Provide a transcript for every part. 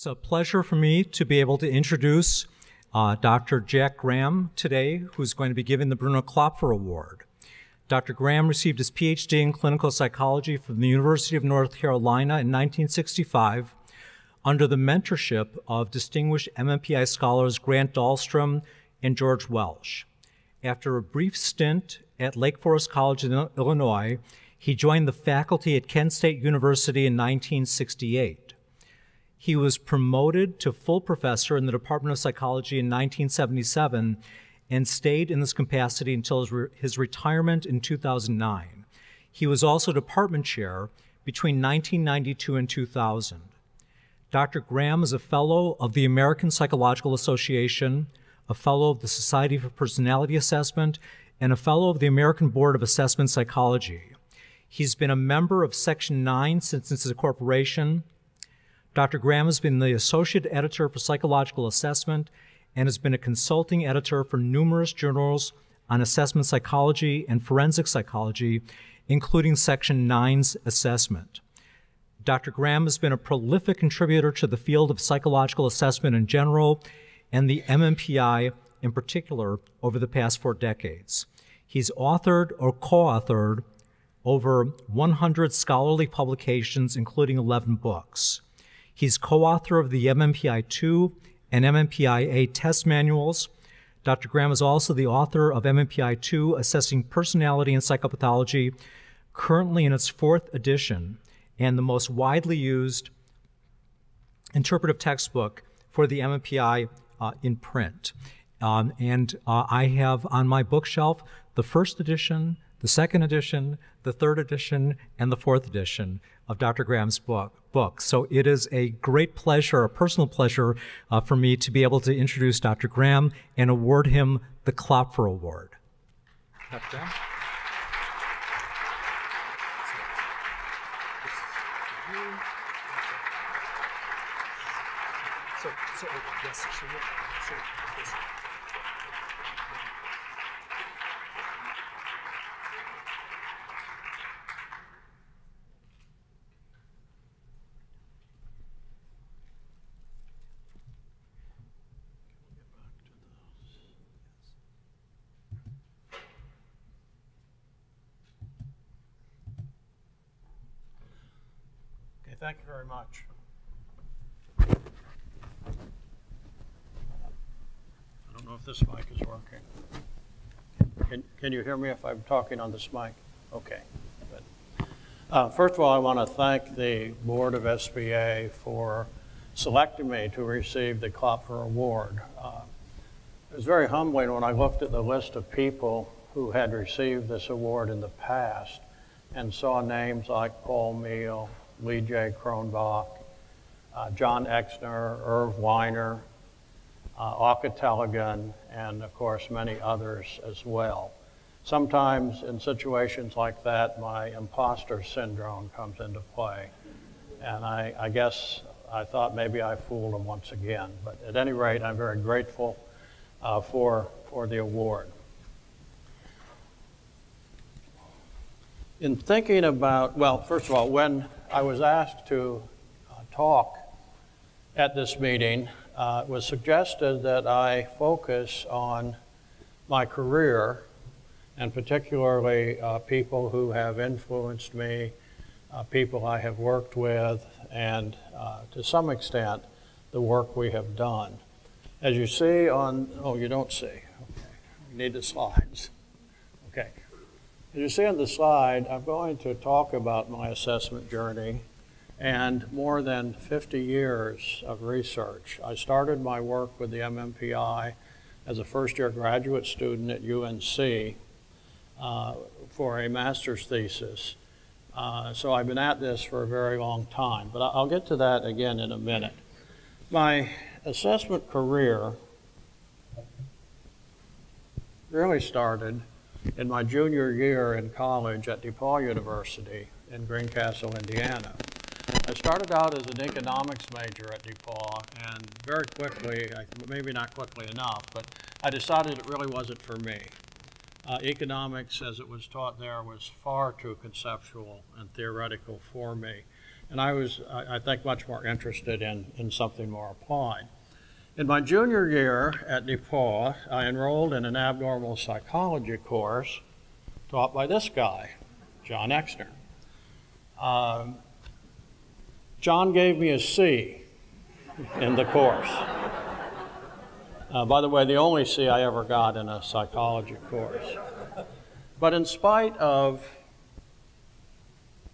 It's a pleasure for me to be able to introduce uh, Dr. Jack Graham today, who's going to be giving the Bruno Klopfer Award. Dr. Graham received his PhD in clinical psychology from the University of North Carolina in 1965 under the mentorship of distinguished MMPI scholars Grant Dahlstrom and George Welsh. After a brief stint at Lake Forest College in Illinois, he joined the faculty at Kent State University in 1968. He was promoted to full professor in the Department of Psychology in 1977 and stayed in this capacity until his, re his retirement in 2009. He was also department chair between 1992 and 2000. Dr. Graham is a fellow of the American Psychological Association, a fellow of the Society for Personality Assessment, and a fellow of the American Board of Assessment Psychology. He's been a member of Section 9 since its incorporation. Dr. Graham has been the Associate Editor for Psychological Assessment and has been a consulting editor for numerous journals on assessment psychology and forensic psychology, including Section 9's assessment. Dr. Graham has been a prolific contributor to the field of psychological assessment in general and the MMPI in particular over the past four decades. He's authored or co-authored over 100 scholarly publications, including 11 books. He's co-author of the MMPI-2 and MMPI-A test manuals. Dr. Graham is also the author of MMPI-2, Assessing Personality and Psychopathology, currently in its fourth edition, and the most widely used interpretive textbook for the MMPI uh, in print. Um, and uh, I have on my bookshelf the first edition, the second edition, the third edition, and the fourth edition of Dr. Graham's book. book. So it is a great pleasure, a personal pleasure uh, for me to be able to introduce Dr. Graham and award him the Klopfer Award. Dr. Graham? So, so, yes. Okay, thank you very much. I don't know if this mic is working. Can, you hear me if I'm talking on this mic? Okay. Uh, first of all, I want to thank the board of SPA for selecting me to receive the Klopfer Award. Uh, it was very humbling when I looked at the list of people who had received this award in the past and saw names like Paul Meehl, Lee J. Cronbach, uh, John Exner, Irv Weiner, uh, Tellegen, and of course many others as well. Sometimes in situations like that, my imposter syndrome comes into play. And I, I guess I thought maybe I fooled them once again. But at any rate, I'm very grateful uh, for, for the award. In thinking about, well, first of all, when I was asked to uh, talk at this meeting, uh, it was suggested that I focus on my career and particularly uh, people who have influenced me, uh, people I have worked with, and uh, to some extent, the work we have done. As you see on, oh, you don't see. Okay. We need the slides. Okay. As you see on the slide, I'm going to talk about my assessment journey and more than 50 years of research. I started my work with the MMPI as a first year graduate student at UNC for a master's thesis. Uh, so I've been at this for a very long time, but I'll get to that again in a minute. My assessment career really started in my junior year in college at DePauw University in Greencastle, Indiana. I started out as an economics major at DePauw, and very quickly, maybe not quickly enough, but I decided it really wasn't for me. Uh, economics, as it was taught there, was far too conceptual and theoretical for me. and I was, I, I think, much more interested in, in something more applied. In my junior year at DePauw, I enrolled in an abnormal psychology course taught by this guy, John Exner. Um, John gave me a C in the course. Uh, by the way, the only C I ever got in a psychology course. But in spite of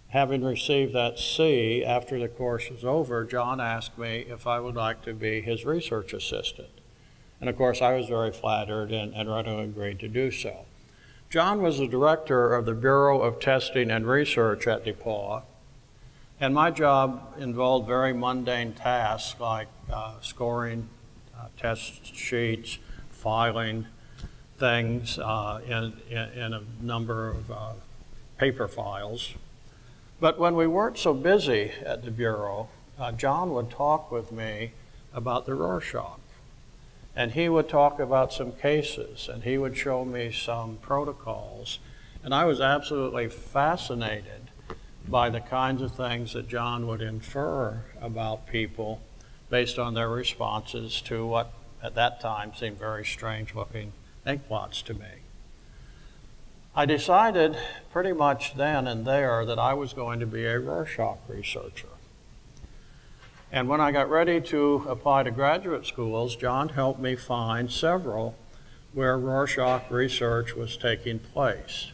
having received that C after the course was over, John asked me if I would like to be his research assistant. And of course, I was very flattered and, and readily agreed to do so. John was the director of the Bureau of Testing and Research at DePauw, and my job involved very mundane tasks like uh, scoring uh, test sheets, filing things uh, in, in, a number of uh, paper files. But when we weren't so busy at the Bureau, uh, John would talk with me about the Rorschach. And he would talk about some cases, and he would show me some protocols. And I was absolutely fascinated by the kinds of things that John would infer about people based on their responses to what at that time seemed very strange looking ink blots to me. I decided pretty much then and there that I was going to be a Rorschach researcher. And when I got ready to apply to graduate schools, John helped me find several where Rorschach research was taking place.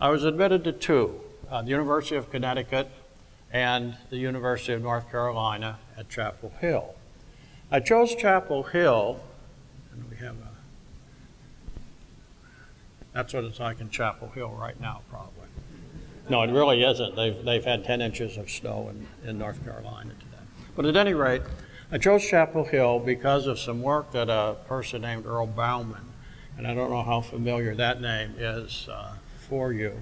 I was admitted to two, uh, the University of Connecticut and the University of North Carolina at Chapel Hill. I chose Chapel Hill, and we have a, that's what it's like in Chapel Hill right now, probably. No, it really isn't. They've, they've had 10 inches of snow in, in North Carolina today. But at any rate, I chose Chapel Hill because of some work that a person named Earl Baughman, and I don't know how familiar that name is uh, for you,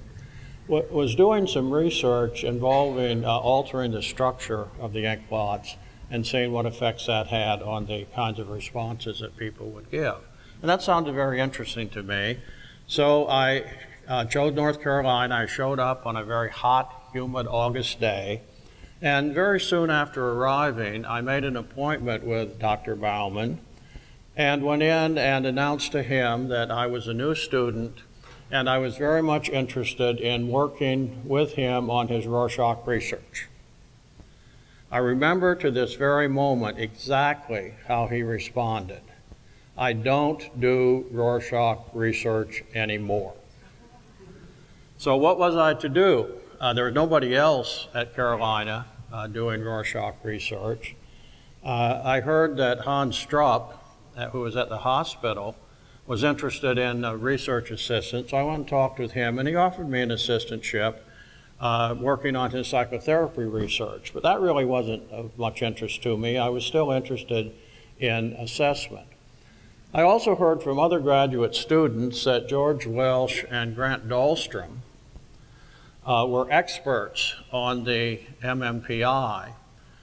was doing some research involving uh, altering the structure of the ink blots and seeing what effects that had on the kinds of responses that people would give. And that sounded very interesting to me. So I uh, chose North Carolina. I showed up on a very hot, humid August day and very soon after arriving, I made an appointment with Dr. Baughman and went in and announced to him that I was a new student and I was very much interested in working with him on his Rorschach research. I remember to this very moment exactly how he responded. I don't do Rorschach research anymore. So, what was I to do? Uh, there was nobody else at Carolina uh, doing Rorschach research. Uh, I heard that Hans Strupp, uh, who was at the hospital, was interested in a research assistant, so I went and talked with him, and he offered me an assistantship uh, working on his psychotherapy research. But that really wasn't of much interest to me. I was still interested in assessment. I also heard from other graduate students that George Welsh and Grant Dahlstrom uh, were experts on the MMPI.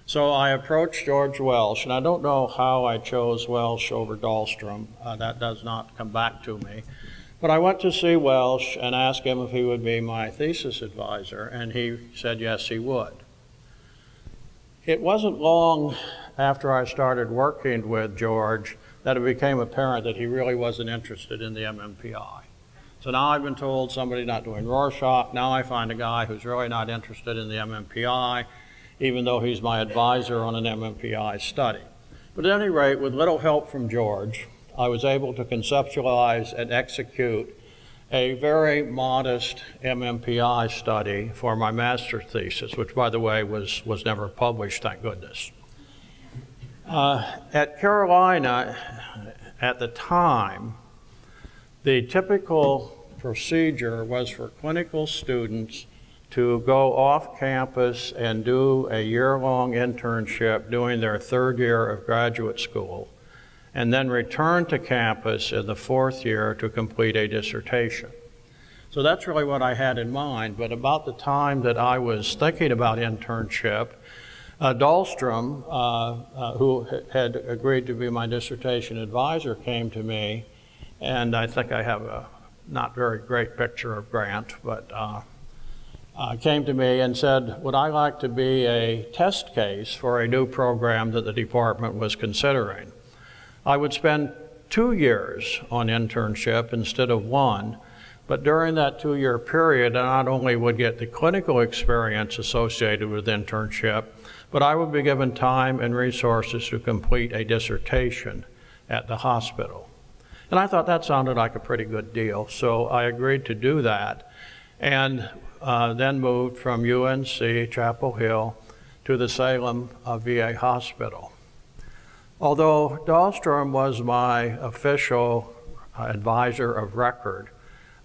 So I approached George Welsh, and I don't know how I chose Welsh over Dahlstrom. Uh, that does not come back to me. But I went to see Welsh and asked him if he would be my thesis advisor, and he said yes, he would. It wasn't long after I started working with George that it became apparent that he really wasn't interested in the MMPI. So now I've been told somebody not doing Rorschach. Now I find a guy who's really not interested in the MMPI, even though he's my advisor on an MMPI study. But at any rate, with little help from George, I was able to conceptualize and execute a very modest MMPI study for my master's thesis, which, by the way, was, was never published, thank goodness. Uh, at Carolina, at the time, the typical procedure was for clinical students to go off campus and do a year long internship doing their third year of graduate school, and then return to campus in the fourth year to complete a dissertation. So that's really what I had in mind. But about the time that I was thinking about internship, uh, Dahlstrom, uh, uh, who had agreed to be my dissertation advisor, came to me, and I think I have a not very great picture of Grant, but uh, uh, came to me and said, Would I like to be a test case for a new program that the department was considering? I would spend two years on internship instead of one, but during that two year period, I not only would get the clinical experience associated with internship, but I would be given time and resources to complete a dissertation at the hospital. And I thought that sounded like a pretty good deal, so I agreed to do that and uh, then moved from UNC Chapel Hill to the Salem uh, VA hospital. Although Dahlstrom was my official advisor of record,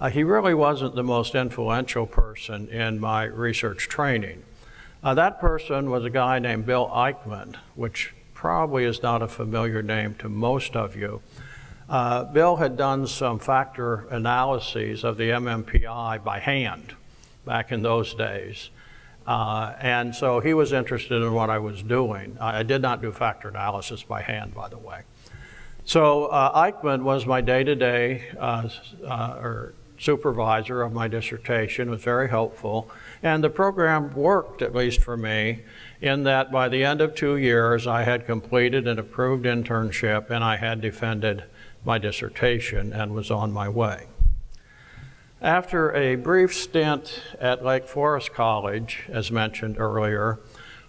uh, he really wasn't the most influential person in my research training. Uh, that person was a guy named Bill Eichman, which probably is not a familiar name to most of you. Uh, Bill had done some factor analyses of the MMPI by hand back in those days. Uh, and so he was interested in what I was doing. I, I, did not do factor analysis by hand, by the way. So uh, Eichman was my day-to-day uh, uh, or supervisor of my dissertation, was very helpful. And the program worked, at least for me, in that by the end of two years, I had completed an approved internship and I had defended my dissertation and was on my way. After a brief stint at Lake Forest College, as mentioned earlier,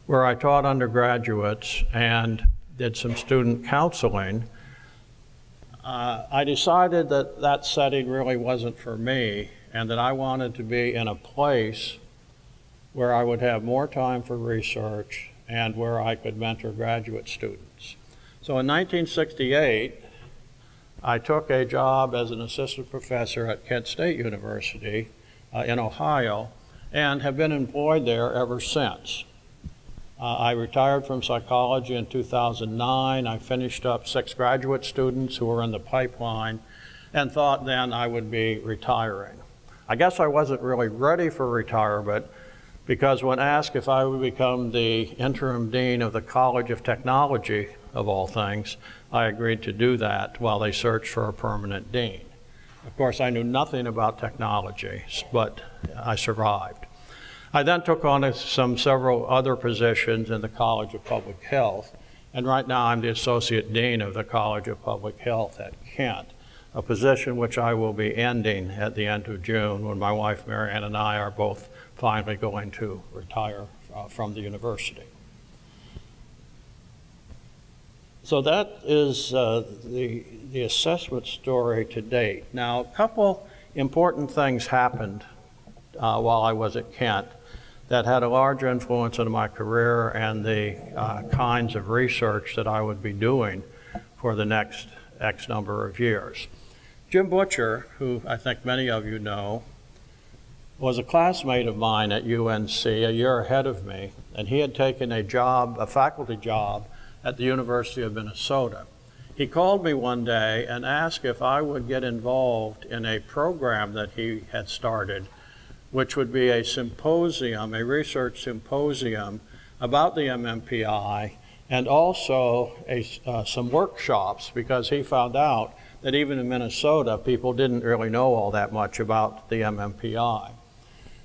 where I taught undergraduates and did some student counseling, uh, I decided that that setting really wasn't for me and that I wanted to be in a place where I would have more time for research and where I could mentor graduate students. So in 1968, I took a job as an assistant professor at Kent State University uh, in Ohio and have been employed there ever since. Uh, I retired from psychology in 2009. I finished up six graduate students who were in the pipeline and thought then I would be retiring. I guess I wasn't really ready for retirement because when asked if I would become the interim dean of the College of Technology, of all things, I agreed to do that while they searched for a permanent dean. Of course, I knew nothing about technology, but I survived. I then took on some several other positions in the College of Public Health, and right now I'm the Associate Dean of the College of Public Health at Kent, a position which I will be ending at the end of June when my wife Marianne and I are both finally going to retire uh, from the university. So that is uh, the, the assessment story to date. Now, a couple important things happened uh, while I was at Kent that had a large influence on my career and the uh, kinds of research that I would be doing for the next X number of years. Jim Butcher, who I think many of you know, was a classmate of mine at UNC a year ahead of me, and he had taken a job, a faculty job, at the University of Minnesota. He called me one day and asked if I would get involved in a program that he had started which would be a symposium, a research symposium about the MMPI, and also a, uh, some workshops because he found out that even in Minnesota, people didn't really know all that much about the MMPI.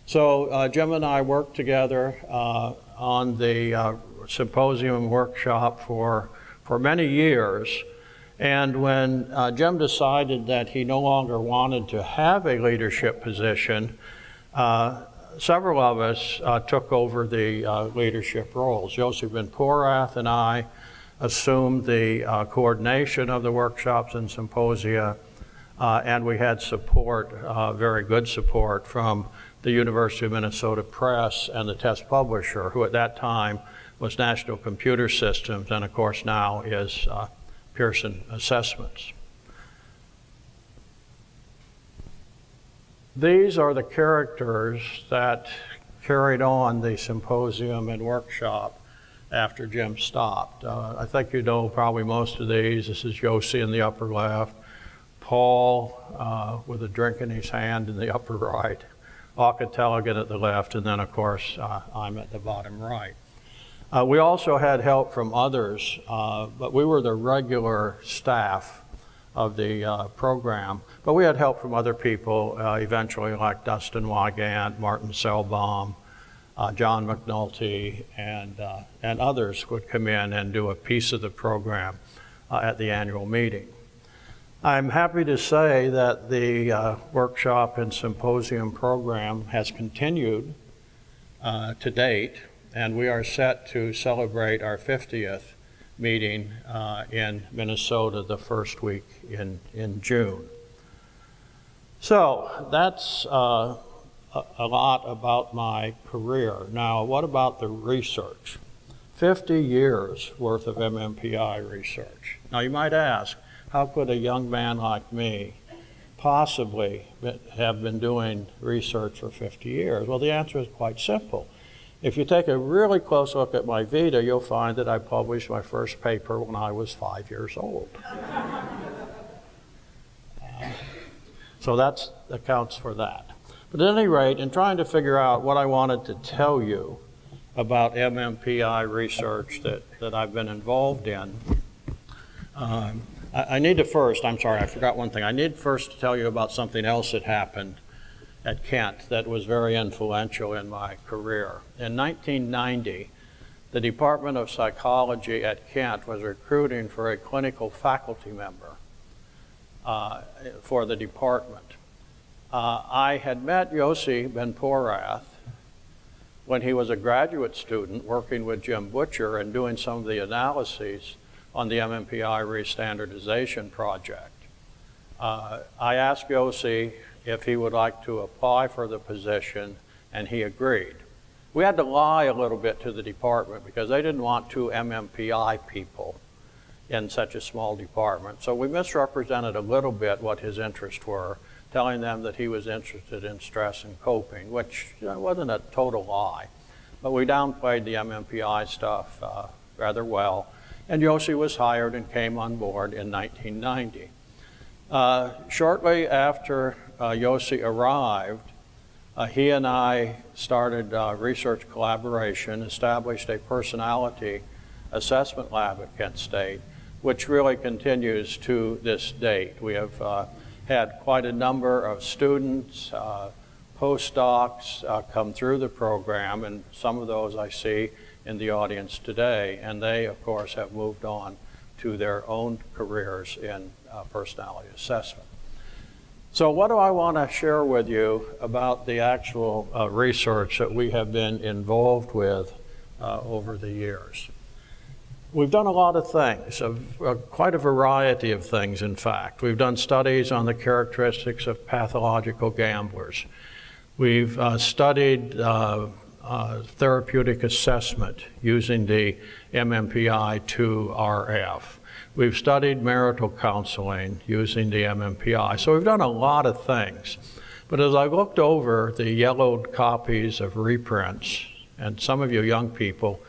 So uh, Jim and I worked together uh, on the uh, symposium workshop for, for many years. And when uh, Jim decided that he no longer wanted to have a leadership position, uh, several of us uh, took over the uh, leadership roles. Joseph Ben Porath and I assumed the uh, coordination of the workshops and symposia, uh, and we had support, very good support, from the University of Minnesota Press and the test publisher, who at that time was National Computer Systems, and of course now is Pearson Assessments. These are the characters that carried on the symposium and workshop after Jim stopped. Uh, I think you know probably most of these. This is Yossi in the upper left, Paul uh, with a drink in his hand in the upper right, Auke Tellegen at the left, and then of course uh, I'm at the bottom right. Uh, we also had help from others, uh, but we were the regular staff of the uh, program. But we had help from other people uh, eventually, like Dustin Wygant, Martin Sellbom, uh, John McNulty, and, uh, and others would come in and do a piece of the program at the annual meeting. I'm happy to say that the workshop and symposium program has continued to date, and we are set to celebrate our 50th meeting uh, in Minnesota the first week in, in June. So that's uh, a, a lot about my career. Now, what about the research? 50 years worth of MMPI research. Now, you might ask, how could a young man like me possibly have been doing research for 50 years? Well, the answer is quite simple. If you take a really close look at my vita, you'll find that I published my first paper when I was five years old. so that accounts for that. But at any rate, in trying to figure out what I wanted to tell you about MMPI research that, that I've been involved in, um, I, I need to first, I'm sorry, I forgot one thing. I need first to tell you about something else that happened at Kent that was very influential in my career. In 1990, the Department of Psychology at Kent was recruiting for a clinical faculty member uh, for the department. Uh, I had met Yossi Ben Porath when he was a graduate student working with Jim Butcher and doing some of the analyses on the MMPI restandardization project. Uh, I asked Yossi if he would like to apply for the position, and he agreed. We had to lie a little bit to the department because they didn't want two MMPI people in such a small department. So we misrepresented a little bit what his interests were, telling them that he was interested in stress and coping, which you know, wasn't a total lie. But we downplayed the MMPI stuff uh, rather well. And Yossi was hired and came on board in 1990. Uh, shortly after uh, Yossi arrived, uh, he and I started uh, research collaboration, established a personality assessment lab at Kent State, which really continues to this date. We have uh, had quite a number of students, uh, postdocs uh, come through the program, and some of those I see in the audience today, and they, of course, have moved on to their own careers in personality assessment. So what do I want to share with you about the actual uh, research that we have been involved with uh, over the years? We've done a lot of things, uh, quite a variety of things, in fact. We've done studies on the characteristics of pathological gamblers. We've uh, studied uh, uh, therapeutic assessment using the MMPI 2RF. We've studied marital counseling using the MMPI. So we've done a lot of things. But as I looked over the yellowed copies of reprints, and some of you young people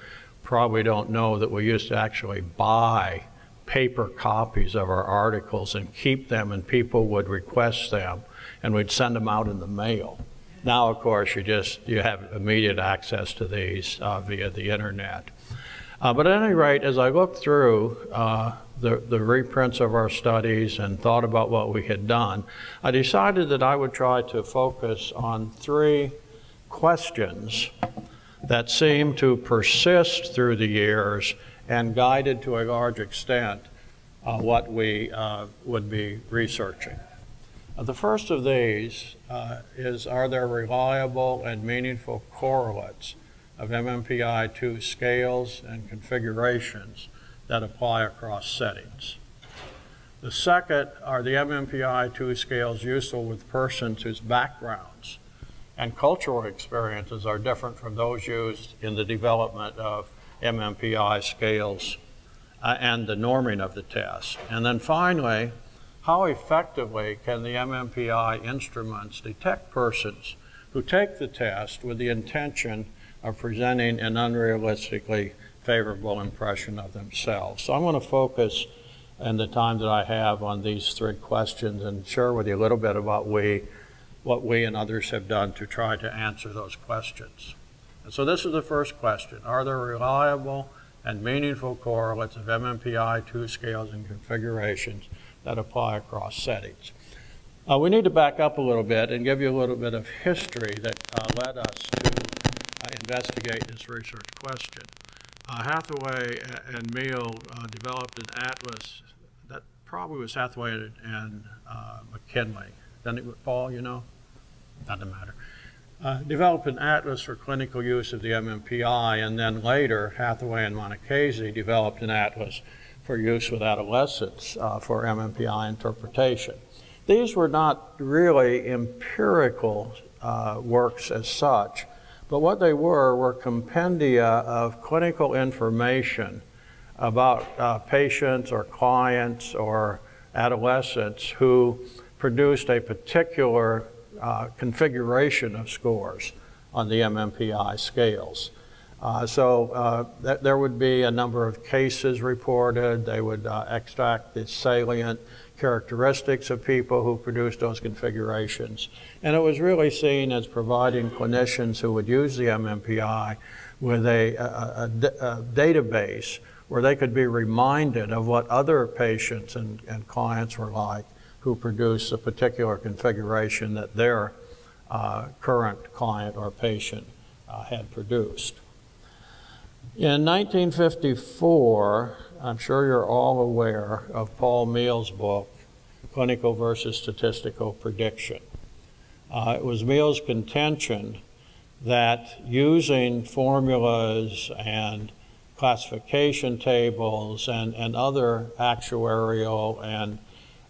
probably don't know that we used to actually buy paper copies of our articles and keep them, and people would request them, and we'd send them out in the mail. Now, of course, you just you have immediate access to these uh, via the internet. Uh, but at any rate, as I looked through uh, the, the reprints of our studies and thought about what we had done, I decided that I would try to focus on three questions that seem to persist through the years and guided to a large extent uh, what we uh, would be researching. Uh, the first of these uh, is are there reliable and meaningful correlates of MMPI-2 scales and configurations that apply across settings. The second are the MMPI-2 scales useful with persons whose backgrounds and cultural experiences are different from those used in the development of MMPI scales uh, and the norming of the test. And then finally, how effectively can the MMPI instruments detect persons who take the test with the intention of presenting an unrealistically favorable impression of themselves. So I'm going to focus in the time that I have on these three questions and share with you a little bit about we, what we and others have done to try to answer those questions. And so this is the first question. Are there reliable and meaningful correlates of MMPI 2 scales and configurations that apply across settings. Uh, we need to back up a little bit and give you a little bit of history that uh, led us to uh, investigate this research question. Uh, Hathaway and Meehl uh, developed an atlas that probably was Hathaway and, uh, McKinley. Then it, would Paul, you know? Doesn't matter. Uh, developed an atlas for clinical use of the MMPI, and then later Hathaway and Monachesi developed an atlas for use with adolescents uh, for MMPI interpretation. These were not really empirical uh, works as such, but what they were were compendia of clinical information about uh, patients or clients or adolescents who produced a particular uh, configuration of scores on the MMPI scales. Uh, so uh, th there would be a number of cases reported. They would uh, extract the salient characteristics of people who produced those configurations. And it was really seen as providing clinicians who would use the MMPI with a, a, a, a database where they could be reminded of what other patients and, and clients were like who produced a particular configuration that their uh, current client or patient uh, had produced. In 1954, I'm sure you're all aware of Paul Meehl's book, Clinical versus Statistical Prediction. Uh, it was Meehl's contention that using formulas and classification tables and, and other actuarial and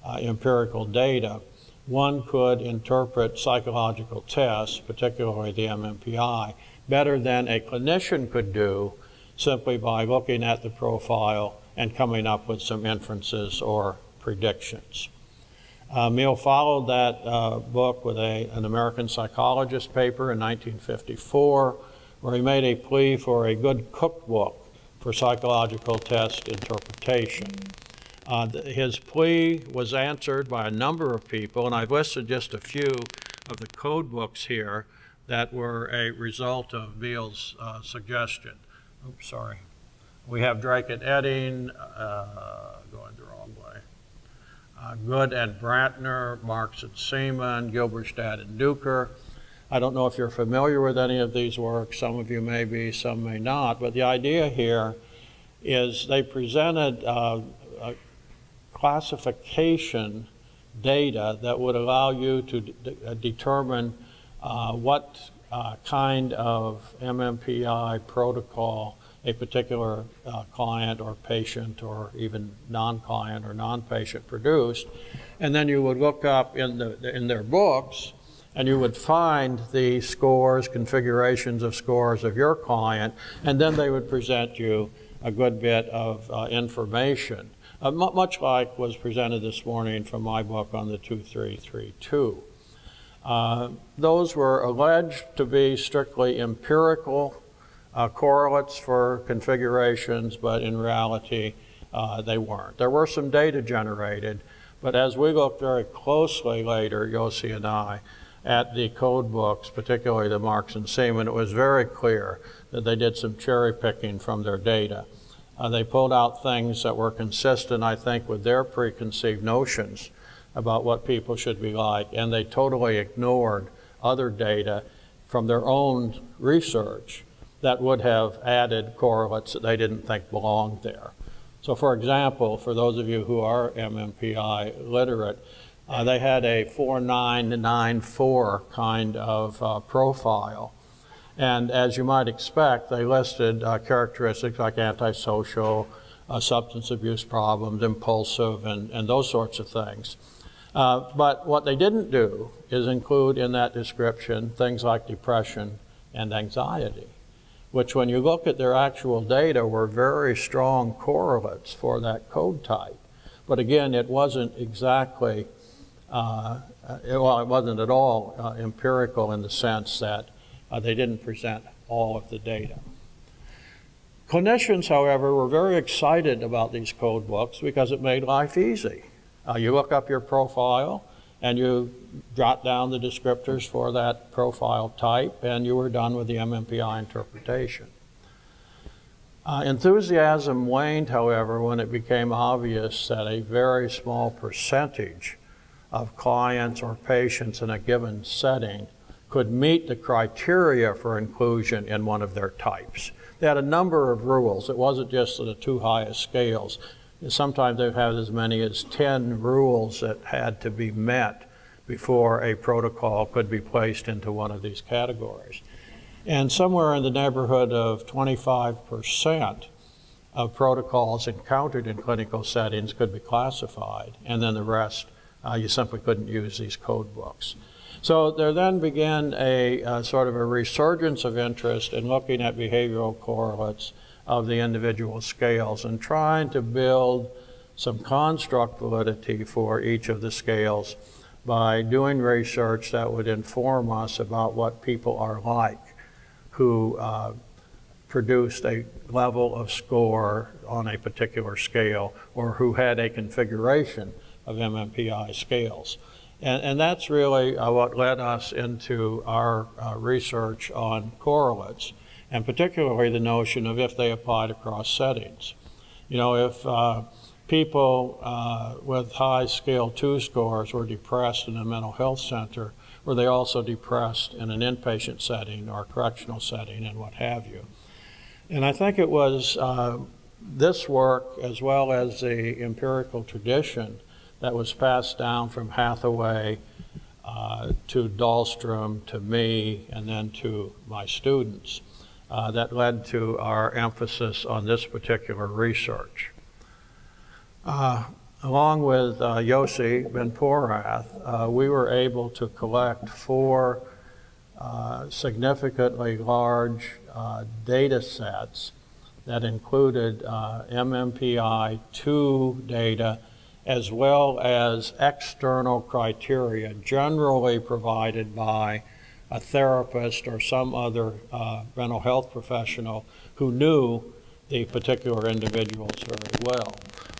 uh, empirical data, one could interpret psychological tests, particularly the MMPI, better than a clinician could do simply by looking at the profile and coming up with some inferences or predictions. Uh, followed that uh, book with a, an American psychologist paper in 1954, where he made a plea for a good cookbook for psychological test interpretation. Uh, his plea was answered by a number of people, and I've listed just a few of the code books here that were a result of Meehl's uh, suggestion. Oops, sorry. We have Drake and Oetting, uh, going the wrong way. Uh, Good and Brantner, Marks and Seeman, Gilberstadt and Duker. I don't know if you're familiar with any of these works. Some of you may be, some may not. But the idea here is they presented uh, classification data that would allow you to uh, determine uh, what uh, kind of MMPI protocol a particular uh, client or patient or even non-client or non-patient produced. And then you would look up in, the, in their books and you would find the scores, configurations of scores of your client, and then they would present you a good bit of uh, information, uh, much like was presented this morning from my book on the 2332. Uh, those were alleged to be strictly empirical uh, correlates for configurations, but in reality, uh, they weren't. There were some data generated, but as we look very closely later, Yossi and I, at the code books, particularly the Marks and Seeman, it was very clear that they did some cherry picking from their data. Uh, they pulled out things that were consistent, I think, with their preconceived notions about what people should be like, and they totally ignored other data from their own research that would have added correlates that they didn't think belonged there. So for example, for those of you who are MMPI literate, uh, they had a 4994 kind of uh, profile. And as you might expect, they listed uh, characteristics like antisocial, uh, substance abuse problems, impulsive, and, and those sorts of things. Uh, but what they didn't do is include in that description things like depression and anxiety, which when you look at their actual data were very strong correlates for that code type. But again, it wasn't exactly, uh, well, it wasn't at all uh, empirical in the sense that uh, they didn't present all of the data. Clinicians, however, were very excited about these code books because it made life easy. Uh, you look up your profile and you jot down the descriptors for that profile type and you were done with the MMPI interpretation. Uh, enthusiasm waned, however, when it became obvious that a very small percentage of clients or patients in a given setting could meet the criteria for inclusion in one of their types. They had a number of rules. It wasn't just the two highest scales. Sometimes they've had as many as 10 rules that had to be met before a protocol could be placed into one of these categories. And somewhere in the neighborhood of 25% of protocols encountered in clinical settings could be classified, and then the rest, uh, you simply couldn't use these code books. So there then began a uh, sort of a resurgence of interest in looking at behavioral correlates of the individual scales and trying to build some construct validity for each of the scales by doing research that would inform us about what people are like who uh, produced a level of score on a particular scale or who had a configuration of MMPI scales. And, and that's really uh, what led us into our uh, research on correlates, and particularly the notion of if they applied across settings. You know, if uh, people uh, with high scale 2 scores were depressed in a mental health center, were they also depressed in an inpatient setting or correctional setting and what have you. And I think it was uh, this work, as well as the empirical tradition, that was passed down from Hathaway uh, to Dahlstrom to me and then to my students uh, that led to our emphasis on this particular research. Uh, along with uh, Yossi Ben Porath, uh, we were able to collect four uh, significantly large data sets that included MMPI-2 data as well as external criteria generally provided by a therapist or some other uh, mental health professional who knew the particular individuals very well.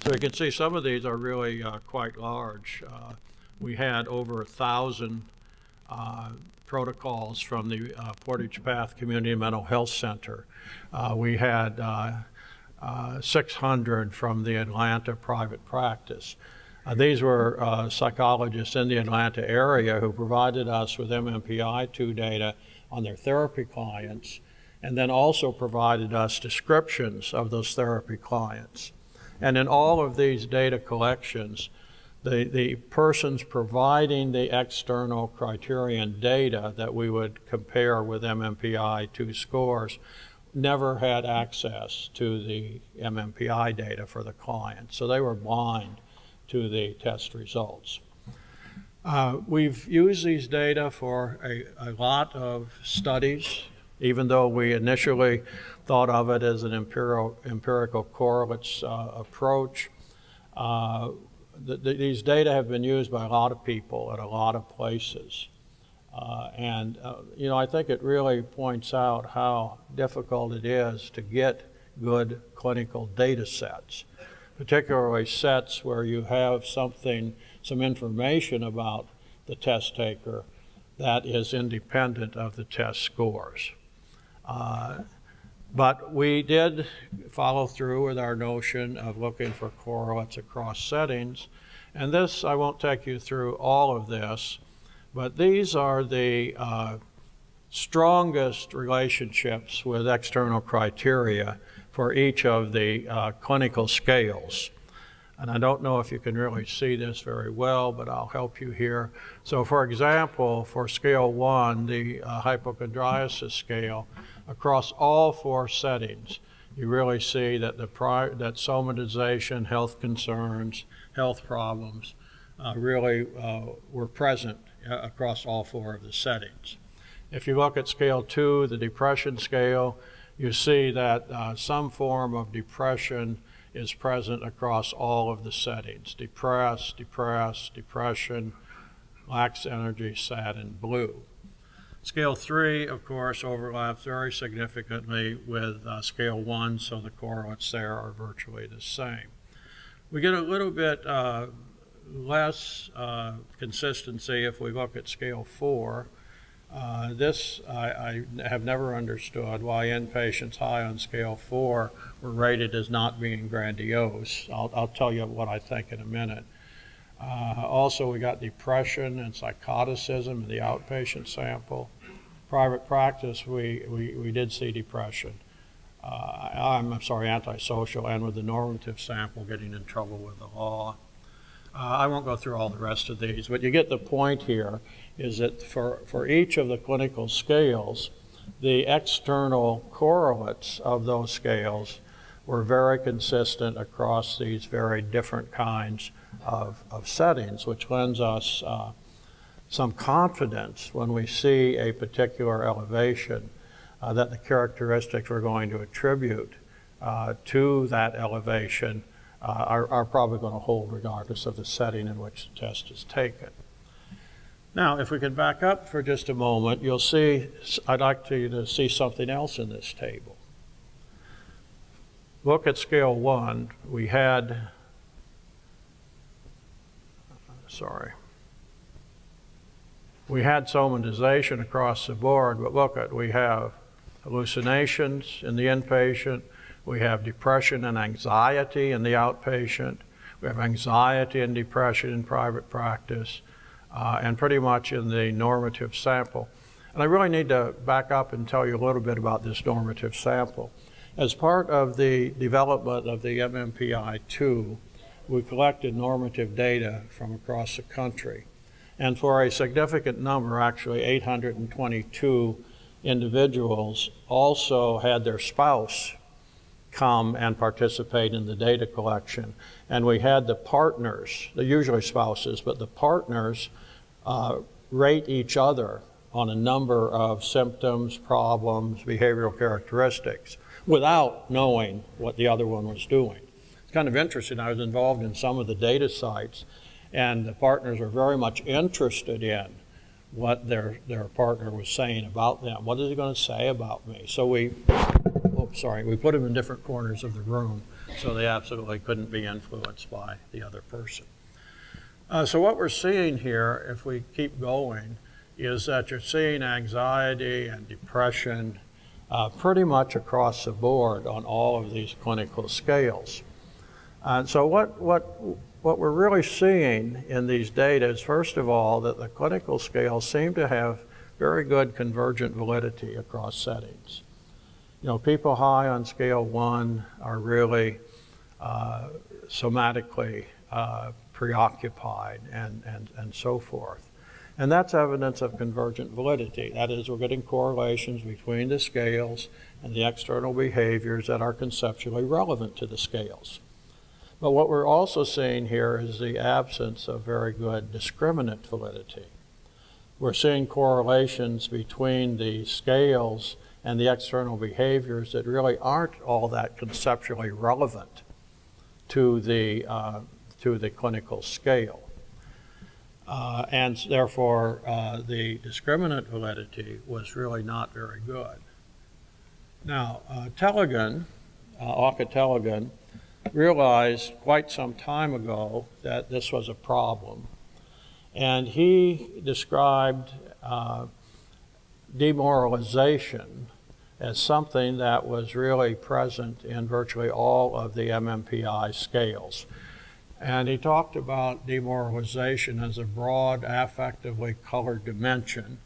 So you can see some of these are really uh, quite large. Uh, we had over a thousand uh, protocols from the uh, Portage Path Community Mental Health Center. Uh, we had uh, 600 from the Atlanta private practice. Uh, these were uh, psychologists in the Atlanta area who provided us with MMPI-2 data on their therapy clients and then also provided us descriptions of those therapy clients. And in all of these data collections, the, the persons providing the external criterion data that we would compare with MMPI-2 scores never had access to the MMPI data for the client. So they were blind to the test results. Uh, we've used these data for a, a, lot of studies, even though we initially thought of it as an empirical, empirical correlates uh, approach. Uh, the, the, these data have been used by a lot of people at a lot of places. Uh, and, uh, you know, I think it really points out how difficult it is to get good clinical data sets, particularly sets where you have something, some information about the test taker that is independent of the test scores. Uh, but we did follow through with our notion of looking for correlates across settings. And this, I won't take you through all of this, but these are the uh, strongest relationships with external criteria for each of the uh, clinical scales. And I don't know if you can really see this very well, but I'll help you here. So for example, for scale one, the uh, hypochondriasis scale, across all four settings, you really see that the that somatization, health concerns, health problems uh, really uh, were present uh, across all four of the settings. If you look at scale two, the depression scale, you see that uh, some form of depression is present across all of the settings. Depressed, depressed, depression, lacks energy, sad, and blue. Scale three, of course, overlaps very significantly with uh, scale one, so the correlates there are virtually the same. We get a little bit uh, less uh, consistency if we look at scale four. Uh, this, I, I have never understood why inpatients high on scale four were rated as not being grandiose. I'll, I'll tell you what I think in a minute. Uh, also, we got depression and psychoticism in the outpatient sample. Private practice, we, we, we did see depression. Uh, I'm, I'm sorry, antisocial, and with the normative sample getting in trouble with the law. Uh, I won't go through all the rest of these, but you get the point here is that for, for each of the clinical scales, the external correlates of those scales were very consistent across these very different kinds of, of settings, which lends us uh, some confidence when we see a particular elevation uh, that the characteristics we're going to attribute uh, to that elevation uh, are, are probably going to hold regardless of the setting in which the test is taken. Now, if we can back up for just a moment, you'll see, I'd like you to see something else in this table. Look at scale one. We had, sorry, we had somatization across the board, but look at, we have hallucinations in the inpatient, we have depression and anxiety in the outpatient, we have anxiety and depression in private practice, uh, and pretty much in the normative sample. And I really need to back up and tell you a little bit about this normative sample. As part of the development of the MMPI-2, we collected normative data from across the country. And for a significant number, actually 822 individuals, also had their spouse come and participate in the data collection. And we had the partners, they're usually spouses, but the partners uh, rate each other on a number of symptoms, problems, behavioral characteristics without knowing what the other one was doing. It's kind of interesting. I was involved in some of the data sites, and the partners were very much interested in what their, their partner was saying about them. What is he going to say about me? So we, oh, sorry, we put them in different corners of the room so they absolutely couldn't be influenced by the other person. Uh, so what we're seeing here, if we keep going, is that you're seeing anxiety and depression uh, pretty much across the board on all of these clinical scales. And so what, what, what we're really seeing in these data is, first of all, that the clinical scales seem to have very good convergent validity across settings. You know, people high on scale one are really uh, somatically uh, preoccupied and, and, and so forth. And that's evidence of convergent validity. That is, we're getting correlations between the scales and the external behaviors that are conceptually relevant to the scales. But what we're also seeing here is the absence of very good discriminant validity. We're seeing correlations between the scales and the external behaviors that really aren't all that conceptually relevant to the, uh, to the clinical scale. Uh, and therefore, uh, the discriminant validity was really not very good. Now, uh, Tellegen, uh, realized quite some time ago that this was a problem. And he described uh, demoralization as something that was really present in virtually all of the MMPI scales. And he talked about demoralization as a broad, affectively colored dimension.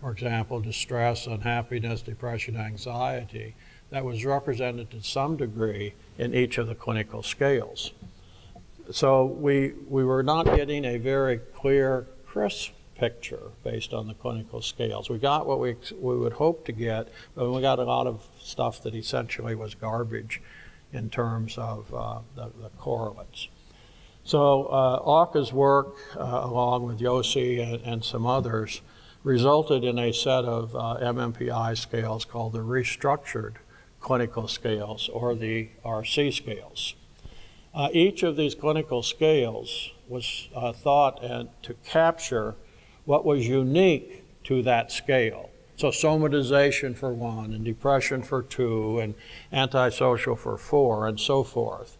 For example, distress, unhappiness, depression, anxiety, that was represented to some degree in each of the clinical scales. So we, we were not getting a very clear, crisp picture based on the clinical scales. We got what we, we would hope to get, but we got a lot of stuff that essentially was garbage in terms of uh, the, the, correlates. So uh, work, uh, along with Yossi and, and, some others, resulted in a set of uh, MMPI scales called the restructured clinical scales or the RC scales. Uh, each of these clinical scales was uh, thought and to capture what was unique to that scale. So somatization for one, and depression for two, and antisocial for four, and so forth.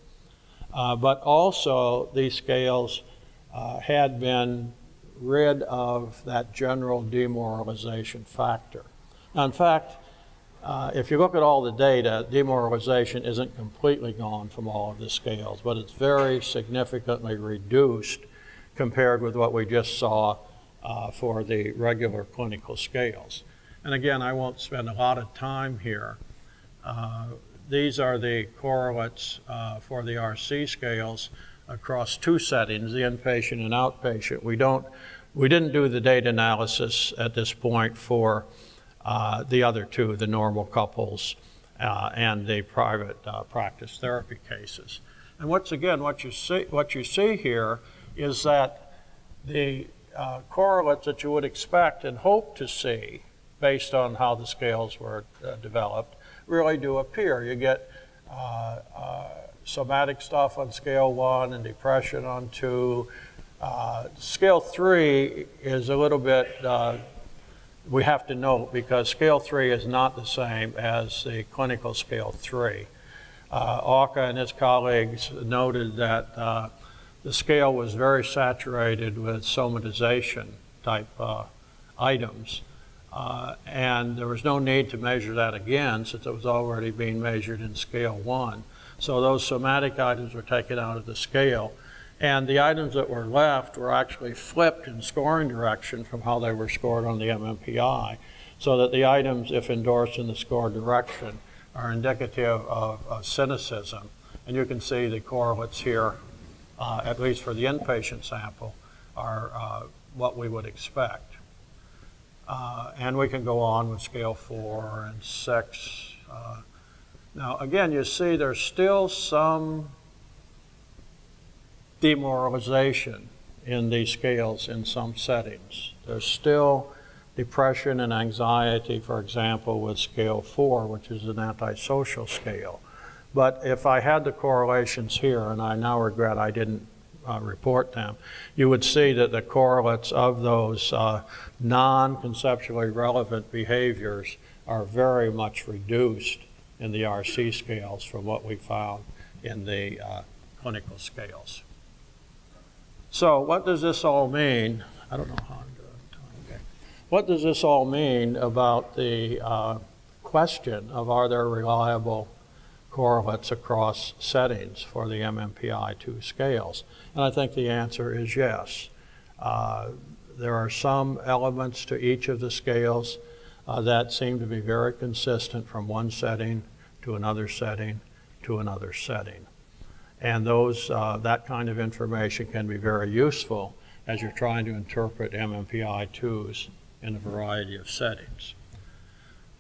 Uh, but also, these scales uh, had been rid of that general demoralization factor. Now, in fact, uh, if you look at all the data, demoralization isn't completely gone from all of the scales, but it's very significantly reduced compared with what we just saw uh, for the regular clinical scales. And again, I won't spend a lot of time here. Uh, these are the correlates uh, for the RC scales across two settings, the inpatient and outpatient. We don't, we didn't do the data analysis at this point for uh, the other two, the normal couples uh, and the private uh, practice therapy cases. And once again, what you see, what you see here is that the uh, correlates that you would expect and hope to see based on how the scales were uh, developed really do appear. You get somatic stuff on scale one and depression on two. scale three is a little bit we have to note because scale three is not the same as the clinical scale three. Uh, and his colleagues noted that uh, the scale was very saturated with somatization type uh, items. Uh, and there was no need to measure that again since it was already being measured in scale one. So those somatic items were taken out of the scale and the items that were left were actually flipped in scoring direction from how they were scored on the MMPI, so that the items, if endorsed in the score direction, are indicative of, of cynicism. And you can see the correlates here, uh, at least for the inpatient sample, are uh, what we would expect. Uh, and we can go on with scale four and six. Uh, now, again, you see there's still some demoralization in these scales in some settings. There's still depression and anxiety, for example, with scale four, which is an antisocial scale. But if I had the correlations here, and I now regret I didn't uh, report them, you would see that the correlates of those uh, non-conceptually relevant behaviors are very much reduced in the RC scales from what we found in the uh, clinical scales. So what does this all mean? I don't know how I'm doing. Okay. What does this all mean about the uh, question of are there reliable correlates across settings for the MMPI-2 scales? And I think the answer is yes. Uh, there are some elements to each of the scales uh, that seem to be very consistent from one setting to another setting to another setting. And those, uh, that kind of information can be very useful as you're trying to interpret MMPI-2s in a variety of settings.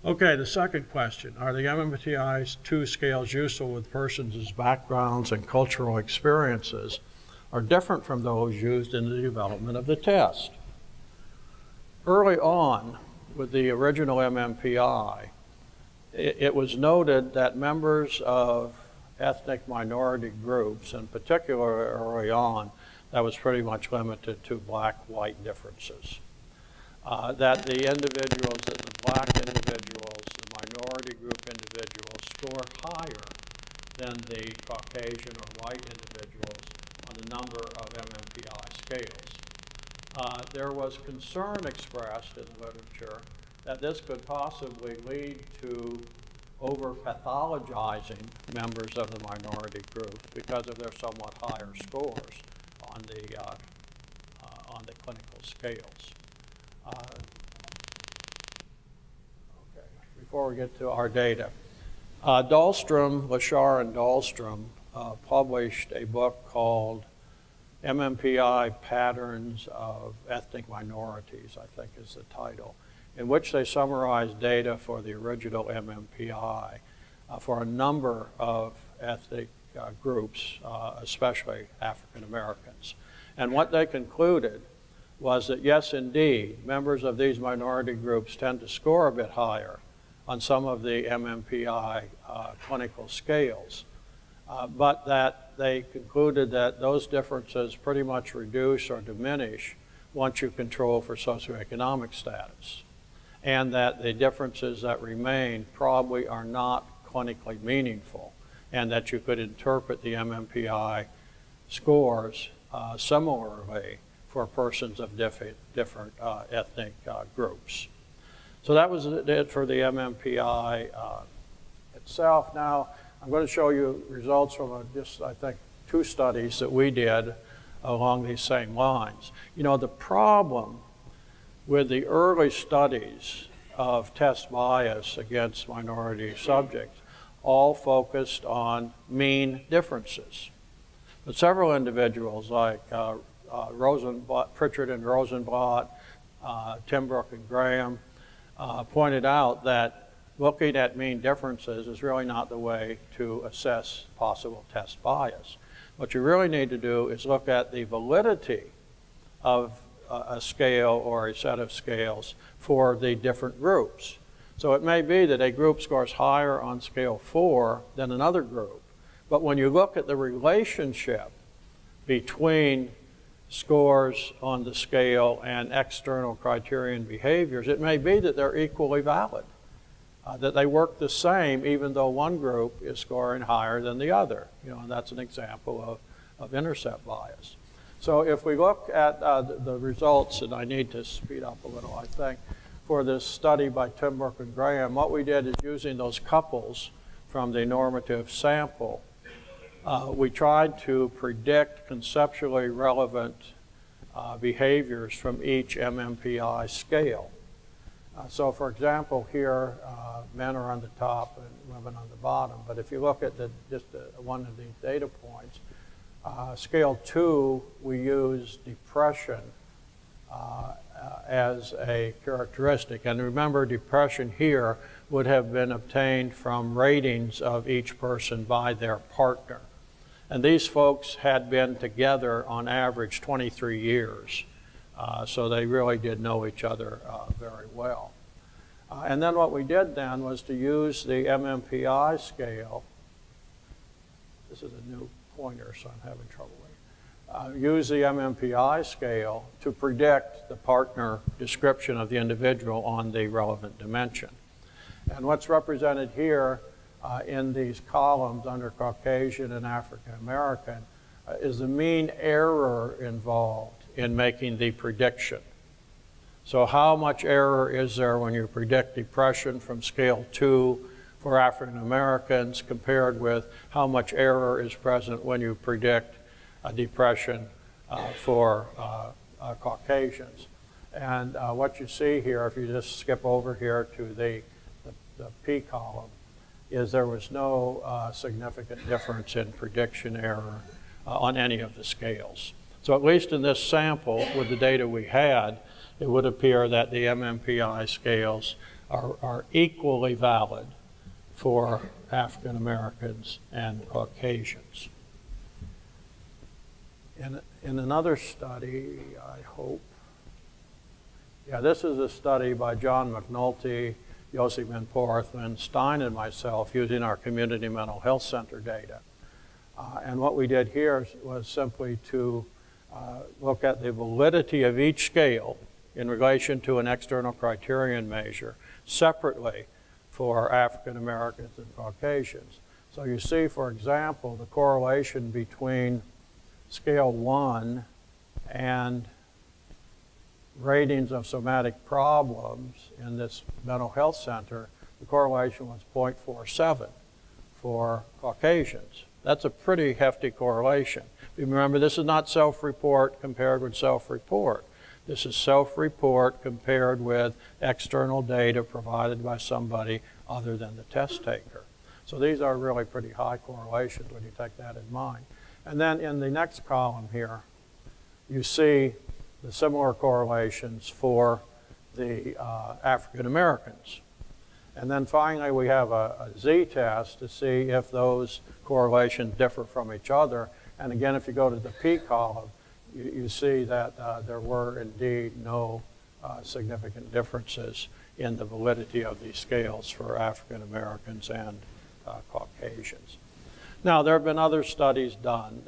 Okay, the second question, are the MMPI-2 scales useful with persons backgrounds and cultural experiences are different from those used in the development of the test? Early on, with the original MMPI, it, it was noted that members of ethnic minority groups, and particularly early on, that was pretty much limited to black-white differences. Uh, that the individuals, that the black individuals, the minority group individuals score higher than the Caucasian or white individuals on the number of MMPI scales. Uh, there was concern expressed in the literature that this could possibly lead to over pathologizing members of the minority group because of their somewhat higher scores on the, uh, uh, on the clinical scales. Uh, okay, before we get to our data, uh, Dahlstrom, Lachar and Dahlstrom uh, published a book called MMPI Patterns of Ethnic Minorities, I think is the title in which they summarized data for the original MMPI uh, for a number of ethnic uh, groups, uh, especially African Americans. And what they concluded was that yes, indeed, members of these minority groups tend to score a bit higher on some of the MMPI uh, clinical scales, uh, but that they concluded that those differences pretty much reduce or diminish once you control for socioeconomic status and that the differences that remain probably are not clinically meaningful, and that you could interpret the MMPI scores uh, similarly for persons of different, different uh, ethnic uh, groups. So that was it for the MMPI uh, itself. Now, I'm going to show you results from a, just, I think, two studies that we did along these same lines. You know, the problem with the early studies of test bias against minority subjects all focused on mean differences. But several individuals like uh, uh, Rosenblatt, Pritchard and Rosenblatt, uh, Timbrook and Graham, uh, pointed out that looking at mean differences is really not the way to assess possible test bias. What you really need to do is look at the validity of a scale or a set of scales for the different groups. So it may be that a group scores higher on scale 4 than another group. But when you look at the relationship between scores on the scale and external criterion behaviors, it may be that they're equally valid, uh, that they work the same even though one group is scoring higher than the other. You know, and that's an example of, of intercept bias. So if we look at uh, the, the, results, and I need to speed up a little, I think, for this study by Timbrook and Graham, what we did is using those couples from the normative sample uh, we tried to predict conceptually relevant uh, behaviors from each MMPI scale. Uh, so for example, here, uh, men are on the top and women on the bottom. But if you look at the, just one of these data points, uh, scale two, we use depression uh, as a characteristic. And remember, depression here would have been obtained from ratings of each person by their partner. And these folks had been together on average 23 years. Uh, so they really did know each other uh, very well. Uh, and then what we did then was to use the MMPI scale. This is a new pointer, so I'm having trouble with uh, use the MMPI scale to predict the partner description of the individual on the relevant dimension. And what's represented here uh, in these columns under Caucasian and African American uh, is the mean error involved in making the prediction. So how much error is there when you predict depression from scale 2 for African Americans compared with how much error is present when you predict a depression uh, for uh, uh, Caucasians. And uh, what you see here, if you just skip over here to the, the, the P column, is there was no uh, significant difference in prediction error uh, on any of the scales. So at least in this sample, with the data we had, it would appear that the MMPI scales are, are equally valid for African Americans and Caucasians. In, in another study, I hope, yeah, this is a study by John McNulty Yossi Ben Porthman, Stein, and myself using our community mental health center data. Uh, and what we did here was simply to uh, look at the validity of each scale in relation to an external criterion measure separately for African Americans and Caucasians. So you see, for example, the correlation between scale one and ratings of somatic problems in this mental health center, the correlation was 0.47 for Caucasians. That's a pretty hefty correlation. Remember, this is not self-report compared with self-report. This is self-report compared with external data provided by somebody other than the test taker. So these are really pretty high correlations when you take that in mind. And then in the next column here, you see the similar correlations for the uh, African Americans. And then finally, we have a, a z-test to see if those correlations differ from each other. And again, if you go to the P column, you, you see that uh, there were indeed no uh, significant differences in the validity of these scales for African Americans and uh, Caucasians. Now, there have been other studies done.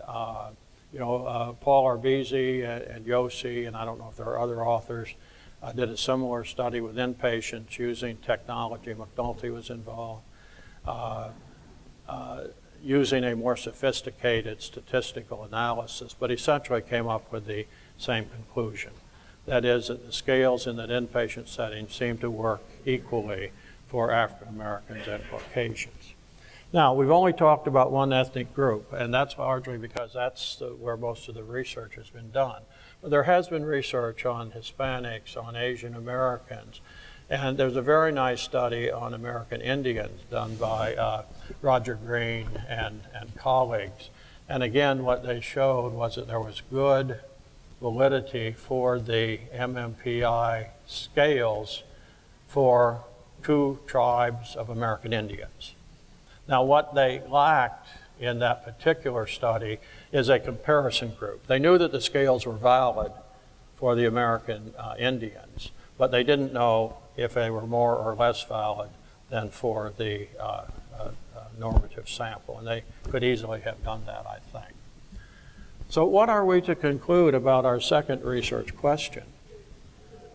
You know, uh, Paul Arbisi and, and Yossi, and I don't know if there are other authors, uh, did a similar study with inpatients using technology. McNulty was involved, uh, uh, using a more sophisticated statistical analysis, but essentially came up with the same conclusion. That is, that the scales in that inpatient setting seem to work equally for African Americans and Caucasians. Now, we've only talked about one ethnic group, and that's largely because that's the, where most of the research has been done. But there has been research on Hispanics, on Asian Americans, and there's a very nice study on American Indians done by uh, Roger Green and, and colleagues. And again, what they showed was that there was good validity for the MMPI scales for two tribes of American Indians. Now, what they lacked in that particular study is a comparison group. They knew that the scales were valid for the American uh, Indians, but they didn't know if they were more or less valid than for the uh, uh, uh normative sample. And they could easily have done that, I think. So, what are we to conclude about our second research question?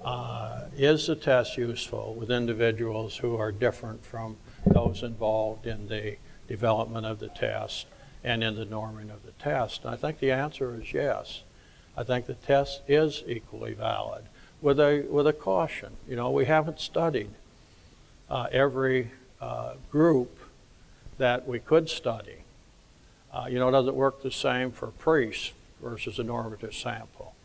Uh, is the test useful with individuals who are different from those involved in the development of the test and in the norming of the test? And I think the answer is yes. I think the test is equally valid with a, with a caution. You know, we haven't studied uh, every uh, group that we could study. Uh, you know, does it work the same for priests versus a normative sample?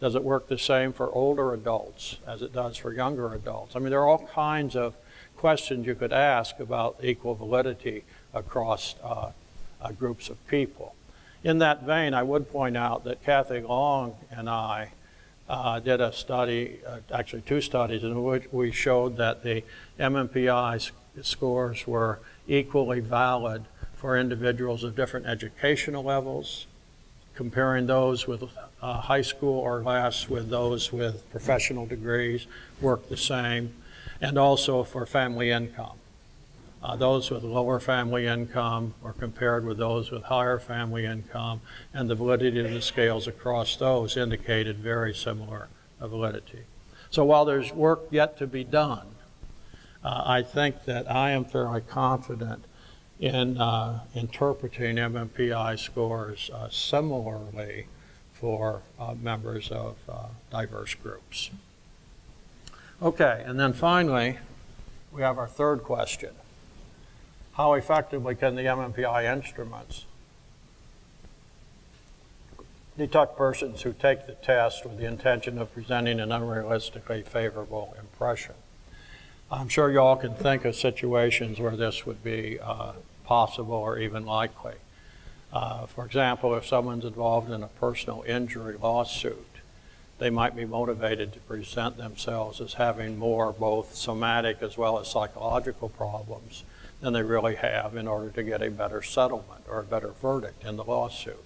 Does it work the same for older adults as it does for younger adults? I mean, there are all kinds of questions you could ask about equal validity across uh, uh, groups of people. In that vein, I would point out that Kathy Long and I uh, did a study, uh, actually two studies, in which we showed that the MMPI scores were equally valid for individuals of different educational levels, comparing those with uh, high school or less with those with professional degrees work the same, and also for family income. Uh, those with lower family income were compared with those with higher family income, and the validity of the scales across those indicated very similar validity. So while there's work yet to be done, uh, I think that I am fairly confident in uh, interpreting MMPI scores uh, similarly for uh, members of uh, diverse groups. Okay, and then finally, we have our third question. How effectively can the MMPI instruments detect persons who take the test with the intention of presenting an unrealistically favorable impression? I'm sure you all can think of situations where this would be uh, possible or even likely. Uh, for example, if someone's involved in a personal injury lawsuit, they might be motivated to present themselves as having more both somatic as well as psychological problems than they really have in order to get a better settlement or a better verdict in the lawsuit.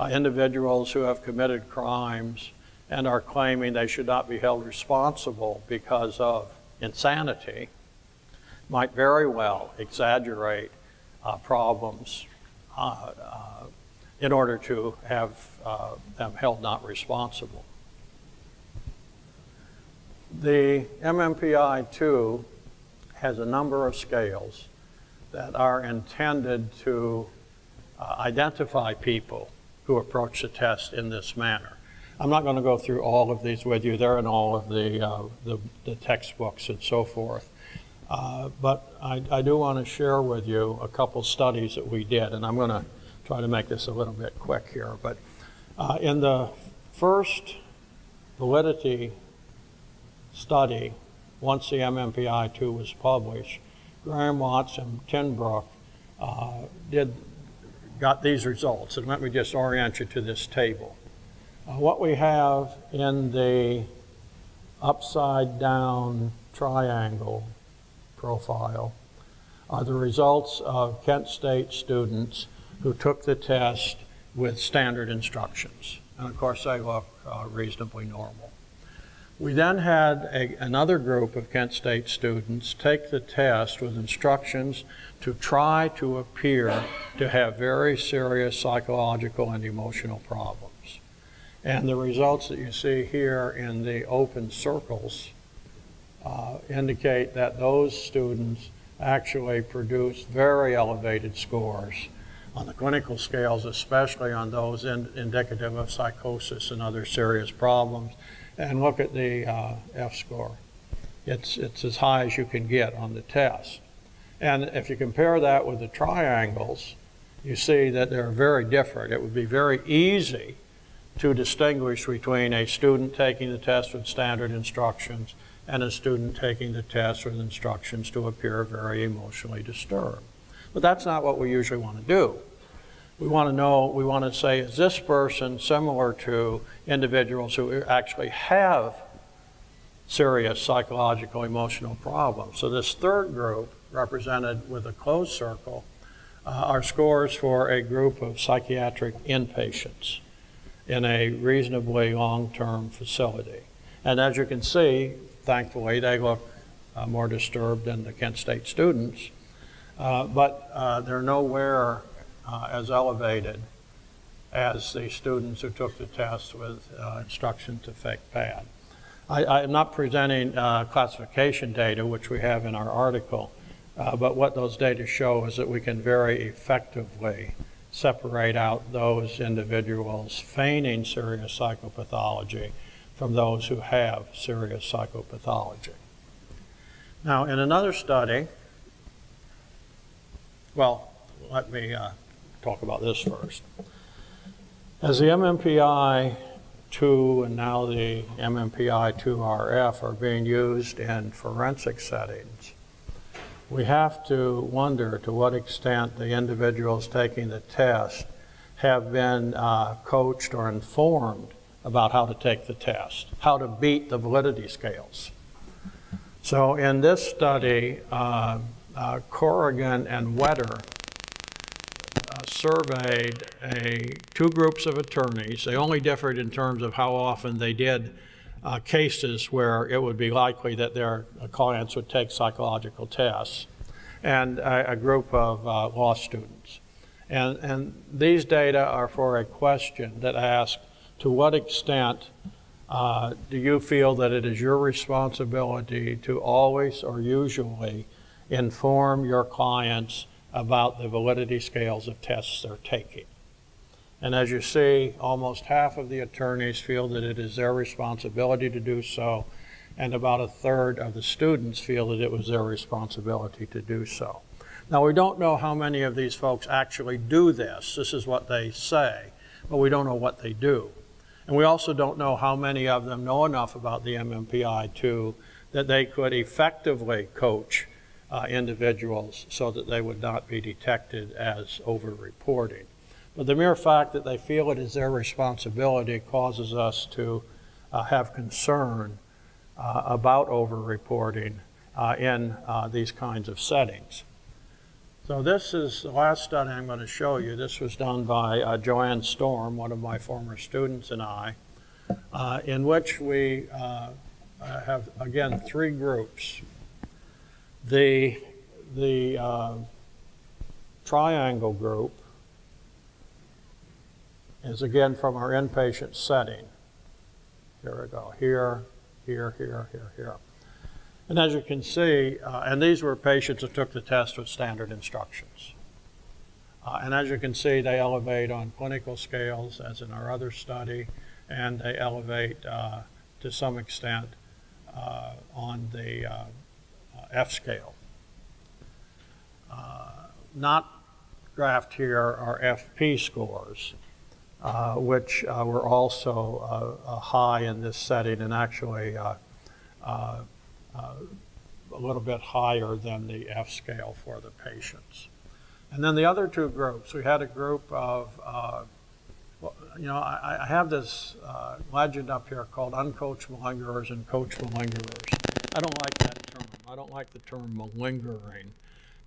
Uh, individuals who have committed crimes and are claiming they should not be held responsible because of insanity might very well exaggerate uh, problems uh, uh in order to have uh, them held not responsible. The MMPI 2 has a number of scales that are intended to uh, identify people who approach the test in this manner. I'm not going to go through all of these with you. They're in all of the, uh, the, the, textbooks and so forth. Uh, but I, I, do want to share with you a couple studies that we did, and I'm going to try to make this a little bit quick here. But uh, in the first validity study once the MMPI-2 was published. Graham Watts and Timbrook uh, did, got these results. And let me just orient you to this table. Uh, what we have in the upside down triangle profile are the results of Kent State students who took the test with standard instructions. And of course, they look uh, reasonably normal. We then had a, another group of Kent State students take the test with instructions to try to appear to have very serious psychological and emotional problems. And the results that you see here in the open circles uh, indicate that those students actually produced very elevated scores on the clinical scales, especially on those in, indicative of psychosis and other serious problems, and look at the uh, F score. It's, it's as high as you can get on the test. And if you compare that with the triangles, you see that they're very different. It would be very easy to distinguish between a student taking the test with standard instructions and a student taking the test with instructions to appear very emotionally disturbed. But that's not what we usually want to do. We want to know, we want to say, is this person similar to individuals who actually have serious psychological emotional problems? So this third group, represented with a closed circle, uh, are scores for a group of psychiatric inpatients in a reasonably long-term facility. And as you can see, thankfully, they look uh, more disturbed than the Kent State students, uh, but uh, they're nowhere uh, as elevated as the students who took the test with uh, instruction to fake bad. I, am not presenting uh, classification data, which we have in our article, but what those data show is that we can very effectively separate out those individuals feigning serious psychopathology from those who have serious psychopathology. Now, in another study, well, let me uh, talk about this first. As the MMPI 2 and now the MMPI 2RF are being used in forensic settings, we have to wonder to what extent the individuals taking the test have been uh, coached or informed about how to take the test, how to beat the validity scales. So in this study, uh, uh, Corrigan and Wetter surveyed a, two groups of attorneys. They only differed in terms of how often they did uh, cases where it would be likely that their clients would take psychological tests, and a, a group of uh, law students. And, and these data are for a question that asks, to what extent uh, do you feel that it is your responsibility to always or usually inform your clients about the validity scales of tests they're taking? And as you see, almost half of the attorneys feel that it is their responsibility to do so, and about a third of the students feel that it was their responsibility to do so. Now, we don't know how many of these folks actually do this. This is what they say, but we don't know what they do. And we also don't know how many of them know enough about the MMPI 2 that they could effectively coach uh, individuals so that they would not be detected as over-reporting. But the mere fact that they feel it is their responsibility causes us to uh, have concern uh, about over-reporting uh, in uh, these kinds of settings. So this is the last study I'm going to show you. This was done by uh, Joanne Storm, one of my former students and I, uh, in which we have, again, three groups. The, the triangle group is again from our inpatient setting. Here we go, here, here, here, here, here. And as you can see, uh, and these were patients who took the test with standard instructions. Uh, and as you can see, they elevate on clinical scales, as in our other study, and they elevate uh, to some extent uh, on the uh, F scale. Uh, not graphed here are FP scores. Uh, which uh, were also uh, high in this setting and actually a little bit higher than the F scale for the patients. And then the other two groups, we had a group of, uh, you know, I, I have this uh, legend up here called uncoached malingerers and coached malingerers. I don't like that term. I don't like the term malingering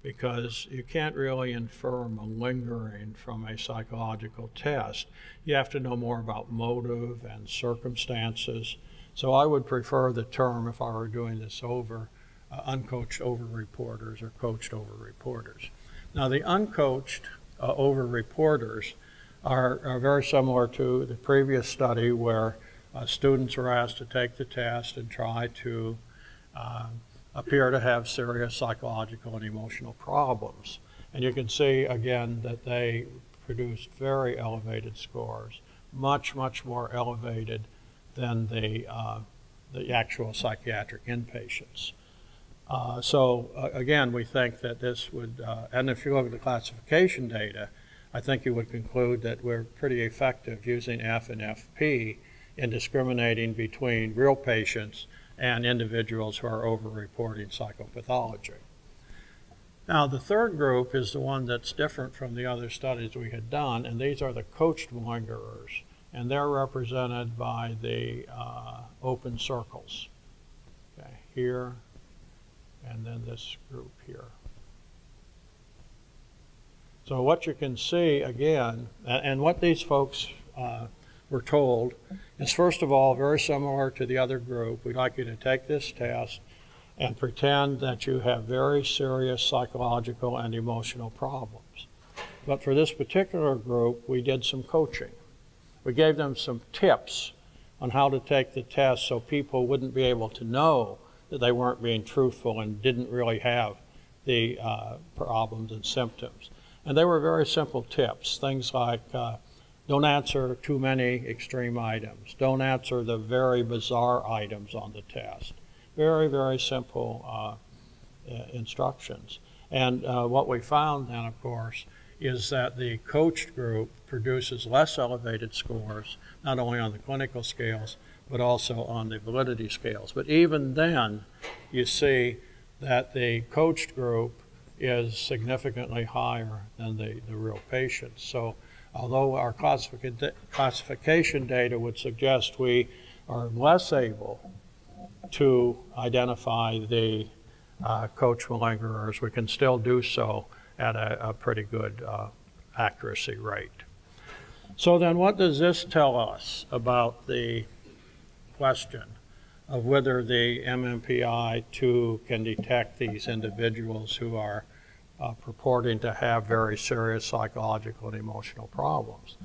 because you can't really infer malingering from a psychological test. You have to know more about motive and circumstances. So I would prefer the term, if I were doing this over, uh, uncoached over reporters or coached over reporters. Now, the uncoached uh, over reporters are, are, very similar to the previous study where uh, students were asked to take the test and try to uh, appear to have serious psychological and emotional problems. And you can see again that they produced very elevated scores, much, much more elevated than the, uh, the actual psychiatric inpatients. Uh, so uh, again, we think that this would, uh, and if you look at the classification data, I think you would conclude that we're pretty effective using F and FP in discriminating between real patients and individuals who are over-reporting psychopathology. Now, the third group is the one that's different from the other studies we had done, and these are the coached malingerers, and they're represented by the uh, open circles. Okay, here, and then this group here. So what you can see again, and what these folks uh, were told is first of all very similar to the other group. We'd like you to take this test and pretend that you have very serious psychological and emotional problems. But for this particular group, we did some coaching. We gave them some tips on how to take the test so people wouldn't be able to know that they weren't being truthful and didn't really have the uh, problems and symptoms. And they were very simple tips, things like uh, don't answer too many extreme items. Don't answer the very bizarre items on the test. Very, very simple uh, uh, instructions. And uh, what we found then, of course, is that the coached group produces less elevated scores, not only on the clinical scales, but also on the validity scales. But even then, you see that the coached group is significantly higher than the, the real patients. So although our classification data would suggest we are less able to identify the uh, coach malingerers, we can still do so at a, a pretty good uh, accuracy rate. So then what does this tell us about the question of whether the MMPI-2 can detect these individuals who are uh, purporting to have very serious psychological and emotional problems.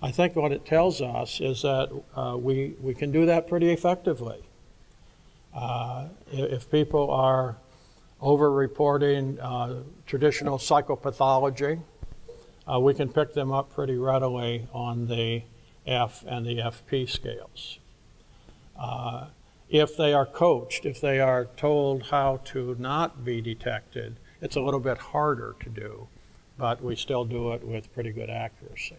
I think what it tells us is that uh, we, we can do that pretty effectively. Uh, if people are over-reporting uh, traditional psychopathology, uh, we can pick them up pretty readily on the F and the FP scales. Uh, if they are coached, if they are told how to not be detected, it's a little bit harder to do, but we still do it with pretty good accuracy.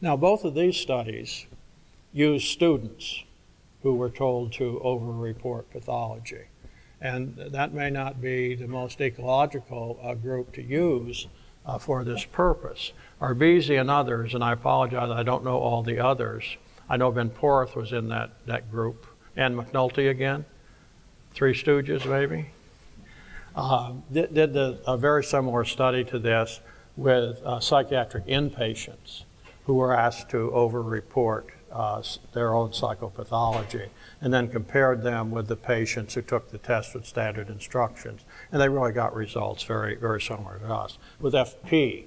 Now, both of these studies use students who were told to over-report pathology. And that may not be the most ecological uh, group to use uh, for this purpose. Arbisi and others, and I apologize, I don't know all the others. I know Ben-Porath was in that, that group. And McNulty again, Three Stooges maybe uh, did, did a very similar study to this with uh, psychiatric inpatients who were asked to over-report uh, their own psychopathology and then compared them with the patients who took the test with standard instructions. And they really got results very, very similar to us, with FP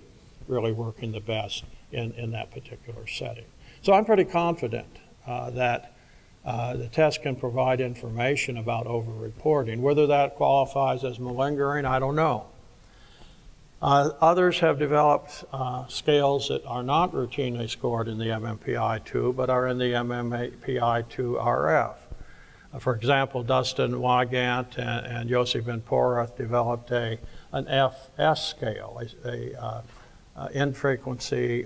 really working the best in, in that particular setting. So I'm pretty confident uh, that uh, the test can provide information about over-reporting. Whether that qualifies as malingering, I don't know. Uh, others have developed uh, scales that are not routinely scored in the MMPI-2, but are in the MMPI-2-RF. Uh, for example, Dustin Wygant and, and Yossi Ben developed a, an FS scale, a, a uh, infrequency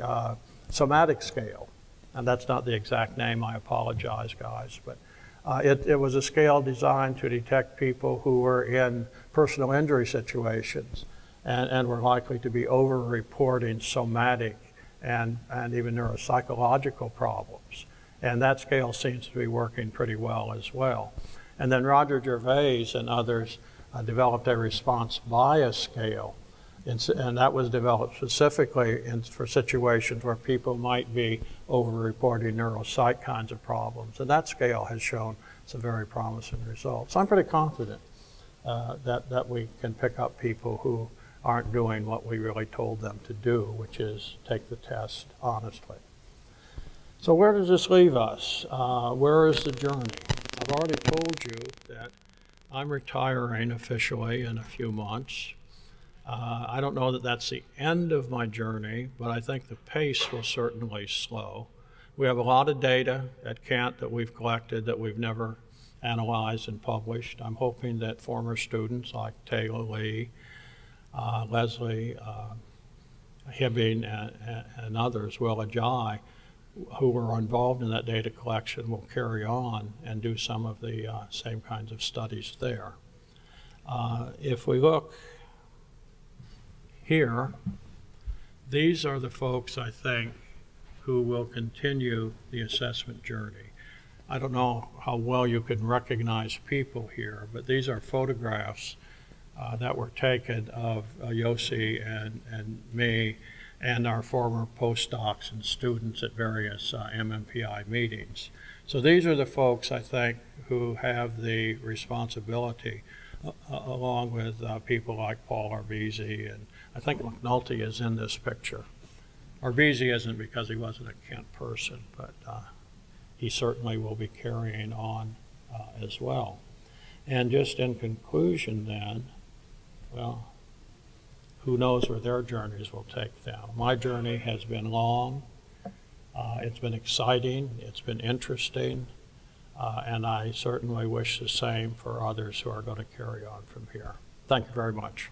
somatic scale and that's not the exact name, I apologize, guys, but uh, it, it was a scale designed to detect people who were in personal injury situations and, and were likely to be over-reporting somatic and, and even neuropsychological problems. And that scale seems to be working pretty well as well. And then Roger Gervais and others uh, developed a response bias scale and that was developed specifically in, for situations where people might be over-reporting neuropsych kinds of problems. And that scale has shown some very promising results. So I'm pretty confident uh, that, that we can pick up people who aren't doing what we really told them to do, which is take the test honestly. So where does this leave us? Uh, where is the journey? I've already told you that I'm retiring officially in a few months. Uh, I don't know that that's the end of my journey, but I think the pace will certainly slow. We have a lot of data at Kent that we've collected that we've never analyzed and published. I'm hoping that former students like Tayla Lee, uh, Leslie uh, Hibbing, and, and- others, Will Ajay, who were involved in that data collection will carry on and do some of the uh, same kinds of studies there. Uh, If we look here, these are the folks, I think, who will continue the assessment journey. I don't know how well you can recognize people here, but these are photographs uh, that were taken of uh, Yossi and, and me and our former postdocs and students at various uh, MMPI meetings. So these are the folks, I think, who have the responsibility, uh, uh, along with uh, people like Paul Arbisi, and I think McNulty is in this picture. Arbisi isn't because he wasn't a Kent person, but uh, he certainly will be carrying on uh, as well. And just in conclusion, then, well, who knows where their journeys will take them. My journey has been long, uh, it's been exciting, it's been interesting, uh, and I certainly wish the same for others who are going to carry on from here. Thank you very much.